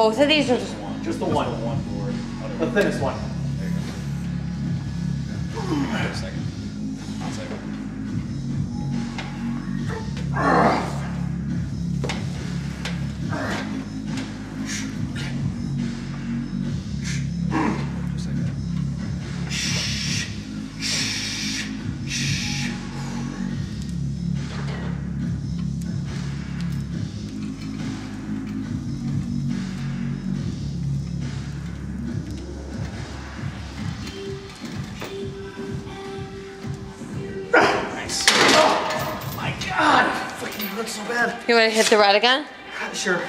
Both of these are just Just the one. One board. The thinnest one. There you go. Wait a second. One second. So bad. You want to hit the red again? Sure.